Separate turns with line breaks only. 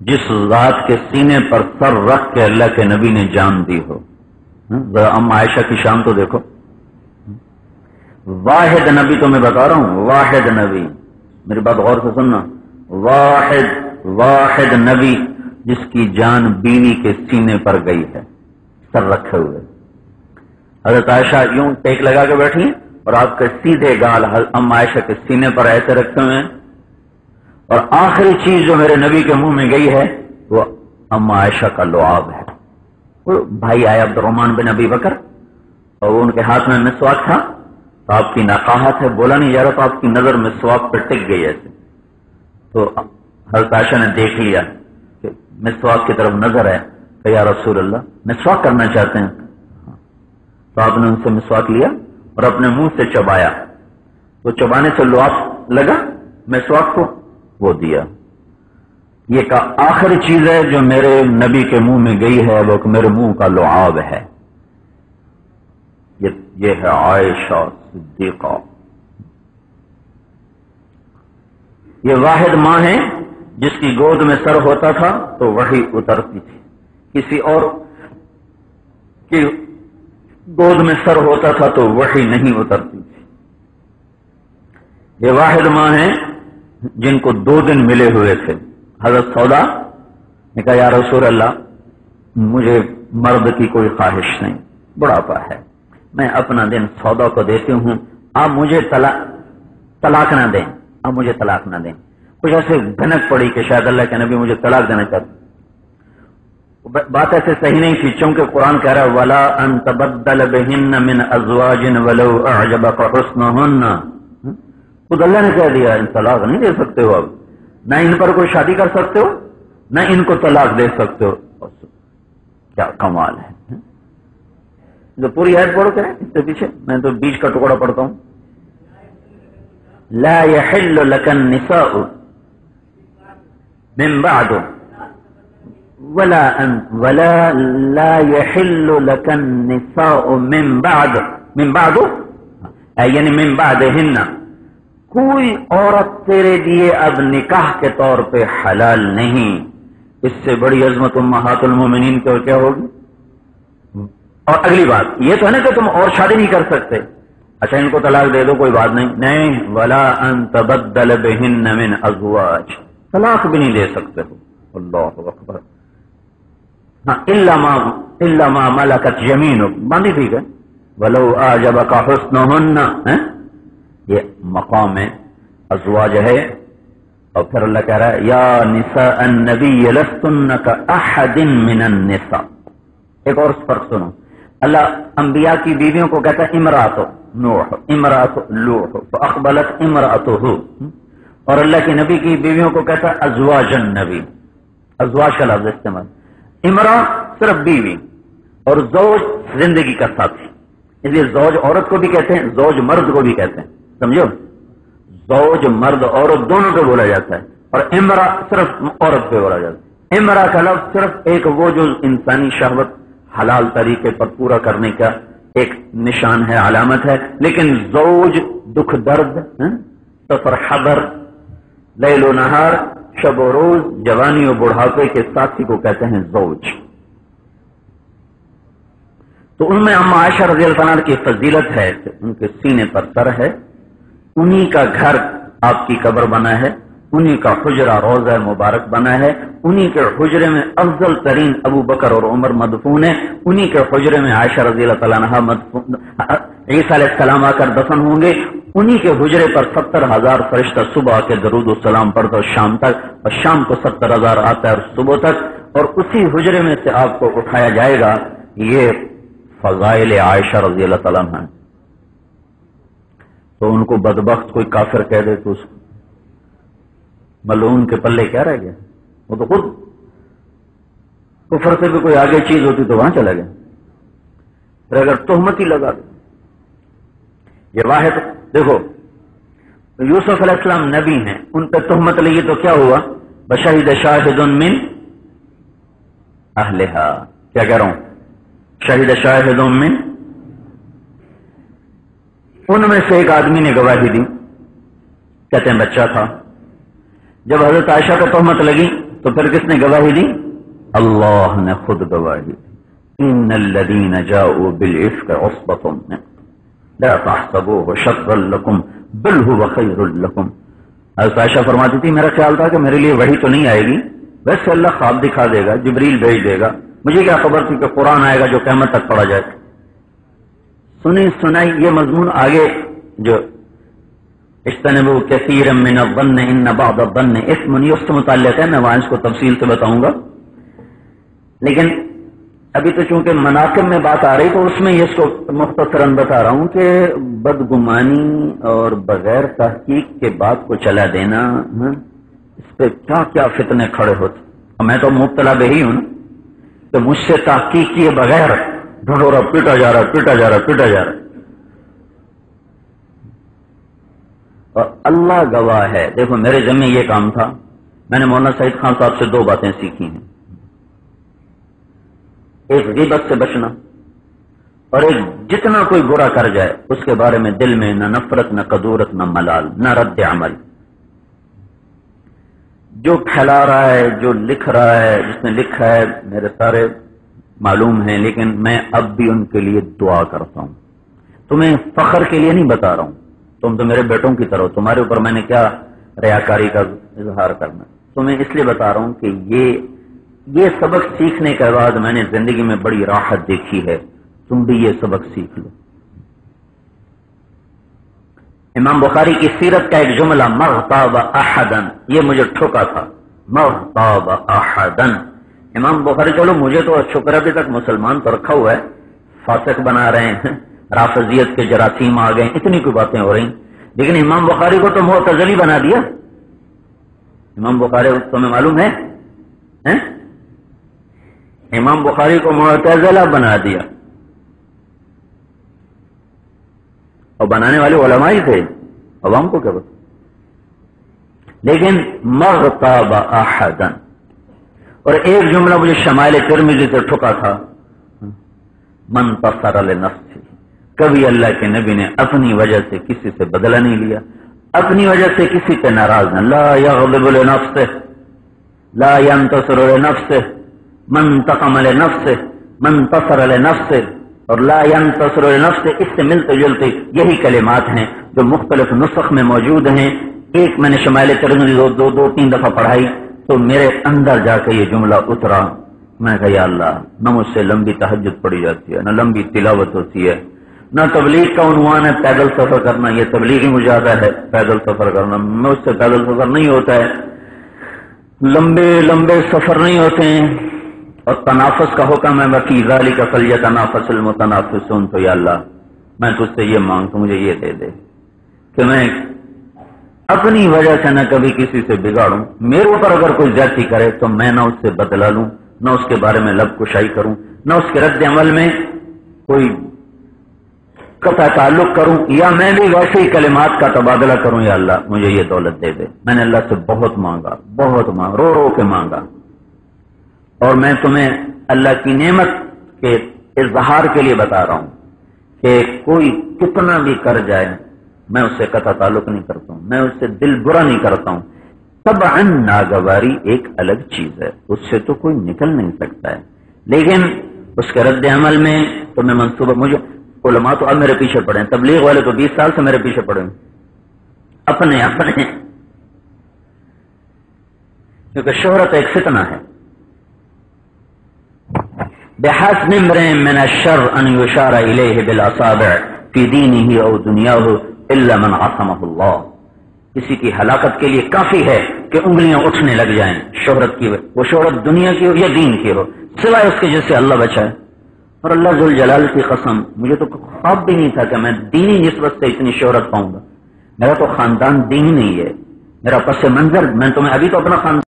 جس ذات کے سینے پر سر رکھ کے اللہ کے نبی نے جان دی ہو۔ ذرا ام عائشہ کی شان تو دیکھو۔ واحد نبی تو میں بتا رہا ہوں، واحد نبی۔ میری بات غور سے سننا۔ واحد واحد نبی جس کی جان بیوی کے سینے پر گئی ہے، سر رکھے ہوئے۔ حضرت عائشہ یوں ٹیک لگا کے بیٹھی اور آپ کے سیدھے گال ام عائشہ کے سینے پر ایسے رکھے ہوئے ہیں۔ اور آخری چیز جو میرے نبی کے منہ میں گئی ہے، وہ ام عائشہ کا لعاب ہے۔ وہ بھائی آئے عبد الرحمان بن ابی بکر، اور وہ ان کے ہاتھ میں مسواک تھا۔ تو آپ کی ناقاہت ہے، بولا نہیں جا رہا تو آپ کی نظر مسواک پہ ٹک گئی ایسے تو حضرت عائشہ نے دیکھ لیا کہ مسواک کی طرف نظر ہے کہ یا رسول اللہ، مسواک کرنا چاہتے ہیں۔ تو آپ نے ان سے مسواک لیا اور اپنے منہ سے چبایا۔ وہ چبانے سے لواف لگا، مسواک کو وہ دیا۔ یہ آخری چیز ہے جو میرے نبی کے منہ میں گئی ہے، وہ میرے منہ کا لعاب ہے۔ یہ ہے عائشہ صدیقہ۔ یہ واحد ماں ہے جس کی گود میں سر ہوتا تھا تو وہی اترتی تھی۔ کسی اور کی گود میں سر ہوتا تھا تو وہی نہیں اترتی تھی۔ یہ واحد ماں ہیں جن کو دو دن ملے ہوئے تھے۔ حضرت سودا نے کہا، یا رسول اللہ، مجھے مرد کی کوئی خواہش نہیں، بڑھاپا ہے۔ میں اپنا دن سودا کو دیتی ہوں۔ آپ مجھے طلاق نہ دیں۔ آپ مجھے طلاق نہ دیں۔ کچھ ایسے بھنک پڑی کہ شاید اللہ کے نبی مجھے طلاق دینا چاہتے۔ بات ایسے صحیح نہیں تھی، چونکہ قرآن کہہ رہا ولا ان تبدل بہن من ازواج ولو اعجبك حسنهن خود اللہ نے کہہ دیا، ان طلاق نہیں دے سکتے ہو اب نہ ان پر کوئی شادی کر سکتے ہو، نہ ان کو طلاق دے سکتے ہو۔ کیا کمال ہے۔ جو پوری ہیڈ پڑھو کریں، اس سے پیچھے میں تو بیچ کا ٹکڑا پڑھتا ہوں۔ لا يحل لك النساء من بعد، ولا ان ولا لا يحل لك النساء من بعد. من بعد؟ یعنی من بعدهن. کوئی عورت تیرے لیے اب نکاح کے طور پہ حلال نہیں، اس سے بڑی عظمت امہات المومنین کی اور کیا ہوگی؟ اور اگلی بات، یہ تو ہے نا کہ تم اور شادی نہیں کر سکتے۔ اچھا ان کو طلاق دے دو، کوئی بات نہیں۔ نہیں، ولا ان تبدل بہن من ازواج طلاق بھی نہیں دے سکتے ہو۔ اللہ اکبر۔ ہاں الا ملکت یمین باندھی ٹھیک ہے۔ ولو آجب کا حسن ہاں؟ یہ مقام ازواج ہے۔ اور پھر اللہ کہہ رہا ہے، یا نساء النبی لستن کا احد من النساء۔ ایک اور فرق سنو۔ اللہ انبیاء کی بیویوں کو کہتا ہے امرات نوح امرات لوح اخبلت امرات ہو اور اللہ کی نبی کی بیویوں کو کہتا ہے، ازواج النبی۔ ازواج کا لفظ استعمال۔ امرا صرف بیوی اور زوج زندگی کا ساتھی۔ اس لیے زوج عورت کو بھی کہتے ہیں، زوج مرد کو بھی کہتے ہیں۔ سمجھو؟ زوج مرد عورت دونوں کو بولا جاتا ہے اور امرا صرف عورت پہ بولا جاتا ہے۔ امرا کا لفظ صرف ایک وہ جو انسانی شہوت، حلال طریقے پر پورا کرنے کا ایک نشان ہے، علامت ہے۔ لیکن زوج دکھ درد سفر حبر، لیل و نہار، شب و روز، جوانی و بڑھاپے کے ساتھی کو کہتے ہیں زوج۔ تو ان میں اما عائشہ رضی اللہ عنہ کی فضیلت ہے کہ ان کے سینے پر سر ہے۔ انہی کا گھر آپ کی قبر بنا ہے، انہی کا حجرہ روزہ مبارک بنا ہے، انہی کے حجرے میں افضل ترین ابو بکر اور عمر مدفون ہے انہی کے حجرے میں عائشہ رضی اللہ تعالیٰ عیسیٰ علیہ السلام آ کر دفن ہوں گے۔ انہی کے حجرے پر ستر ہزار فرشتہ صبح کے درود السلام پڑھتا اور شام تک، اور شام کو ستر ہزار آتا ہے اور صبح تک۔ اور اسی حجرے میں سے آپ کو اٹھایا جائے گا، یہ فضائل عائشہ رضی اللہ تعالیٰ عنہ۔ تو ان کو بدبخت کوئی کافر کہہ دے تو اس ملون کے پلے کیا رہ گیا وہ تو خود کفر سے بھی کوئی آگے چیز ہوتی تو وہاں چلا گیا۔ پھر اگر تہمت ہی لگا دے یہ واحد، دیکھو، یوسف علیہ السلام نبی ہیں، ان پہ تہمت لگی تو کیا ہوا؟ بشاہد شاہد من اہلہا۔ کیا کہہ رہا ہوں؟ شہید شاہد من ان میں سے ایک آدمی نے گواہی دی۔ کہتے ہیں بچہ تھا۔ جب حضرت عائشہ کو تہمت لگی تو پھر کس نے گواہی دی؟ اللہ نے خود گواہی ان الذين جاءوا بالعفك عصبة منكم لا تحسبوه شرا لكم بل هو خير لكم حضرت عائشہ فرماتی تھی، میرا خیال تھا کہ میرے لیے وہی تو نہیں آئے گی۔ ویسے اللہ خواب دکھا دے گا، جبریل بھیج دے گا۔ مجھے کیا خبر تھی کہ قرآن آئے گا جو قیامت تک پڑا جائے؟ سنی سنائی، یہ مضمون آگے جو اجتنبو کثیر من الظن، ان بعض الظن اسم اس سے متعلق ہے میں وہاں اس کو تفصیل سے بتاؤں گا۔ لیکن ابھی تو چونکہ مناقب میں بات آ رہی تو اس میں اس کو مختصراً بتا رہا ہوں کہ بدگمانی اور بغیر تحقیق کے بات کو چلا دینا ہاں، اس پہ کیا کیا فتنے کھڑے ہوتے؟ میں تو مبتلا بہی ہوں نا کہ مجھ سے تحقیق کیے بغیر ڈھنڈورا پیٹا جا رہا پیٹا جا رہا پیٹا جا رہا۔ اور اللہ گواہ ہے۔ دیکھو، میرے ذمہ یہ کام تھا۔ میں نے مولانا سعید خان صاحب سے دو باتیں سیکھی ہیں۔ ایک غیبت سے بچنا اور ایک جتنا کوئی برا کر جائے، اس کے بارے میں دل میں نہ نفرت، نہ قدورت، نہ ملال، نہ رد عمل۔ جو پھیلا رہا ہے، جو لکھ رہا ہے، جس نے لکھا ہے، میرے سارے معلوم ہیں، لیکن میں اب بھی ان کے لیے دعا کرتا ہوں۔ تمہیں فخر کے لیے نہیں بتا رہا ہوں۔ تم تو میرے بیٹوں کی طرح تمہارے اوپر میں نے کیا ریاکاری کا اظہار کرنا تمہیں اس لیے بتا رہا ہوں کہ یہ یہ سبق سیکھنے کے بعد میں نے زندگی میں بڑی راحت دیکھی ہے۔ تم بھی یہ سبق سیکھ لو۔ امام بخاری کی سیرت کا ایک جملہ، مغتاب احدن، یہ مجھے ٹھوکا تھا۔ مغتاب احدن۔ امام بخاری چلو، مجھے تو شکر ابھی تک مسلمان تو رکھا ہوا ہے۔ فاسق بنا رہے ہیں۔ رافضیت کے جراثیم آ گئے اتنی کوئی باتیں ہو رہی لیکن امام بخاری کو تو معتزلی بنا دیا۔ امام بخاری تمہیں معلوم ہے۔ امام بخاری کو معتزلہ بنا دیا۔ اور بنانے والے علماء ہی تھے۔ عوام کو کیا بتا لیکن مرتاب احدن اور ایک جملہ مجھے شمائل ترمیزی سے ٹھکا تھا۔ من تصر نفس کبھی اللہ کے نبی نے اپنی وجہ سے کسی سے بدلہ نہیں لیا۔ اپنی وجہ سے کسی پہ ناراض نہ۔ لا یغلب لنفس لا ينتصر لنفس من تقم لنفس من تصر لنفس اور لا ينتصر لنفس اس سے ملتے جلتے یہی کلمات ہیں جو مختلف نسخ میں موجود ہیں۔ ایک میں نے شمائل ترمذی دو, دو دو تین دفعہ پڑھائی۔ تو میرے اندر جا کے یہ جملہ اترا۔ میں کہا، یا اللہ، نہ مجھ سے لمبی تحجد پڑی جاتی ہے، نہ لمبی تلاوت ہوتی ہے، نہ تبلیغ کا عنوان ہے پیدل سفر کرنا۔ یہ تبلیغی مجاہدہ ہے، پیدل سفر کرنا۔ میں اس سے پیدل سفر نہیں ہوتا ہے۔ لمبے لمبے سفر نہیں ہوتے ہیں۔ اور تنافس کا حکم ہے وکیل علی کا فلیہ تنافس المتنافس سن تو یا اللہ، میں تجھ سے یہ مانگ، تو مجھے یہ دے دے کہ میں اپنی وجہ سے نہ کبھی کسی سے بگاڑوں۔ میرے اوپر اگر کوئی زیادتی کرے تو میں نہ اس سے بدلا لوں، نہ اس کے بارے میں لب کشائی کروں، نہ اس کے رد عمل میں کوئی قطع تعلق کروں، یا میں بھی ویسے ہی کلمات کا تبادلہ کروں، یا اللہ مجھے یہ دولت دے دے۔ میں نے اللہ سے بہت مانگا بہت مانگا، رو رو کے مانگا۔ اور میں تمہیں اللہ کی نعمت کے اظہار کے لیے بتا رہا ہوں کہ کوئی کتنا بھی کر جائے، میں اس سے قطع تعلق نہیں کرتا ہوں۔ میں اس سے دل برا نہیں کرتا ہوں۔ تب ان ناگواری ایک الگ چیز ہے، اس سے تو کوئی نکل نہیں سکتا ہے۔ لیکن اس کے رد عمل میں تو میں منصوبہ، مجھے علماء تو اب میرے پیچھے پڑے ہیں، تبلیغ والے تو بیس سال سے میرے پیچھے پڑے ہیں۔ اپنے اپنے۔ کیونکہ شہرت ایک فتنہ ہے۔ بحث نمر من الشر ان يشار الیہ بالاصابع فی دینه او دنیاہ الا من عصمه اللہ۔ کسی کی ہلاکت کے لیے کافی ہے کہ انگلیاں اٹھنے لگ جائیں، شہرت کی وہ شہرت دنیا کی ہو یا دین کی ہو، سوائے اس کے جس سے اللہ بچائے اور اللہ ذل جلال کی قسم، مجھے تو خواب بھی نہیں تھا کہ میں دینی نسبت سے اتنی شہرت پاؤں گا۔ میرا تو خاندان دینی نہیں ہے۔ میرا پس منظر، میں تمہیں ابھی تو اپنا خاندان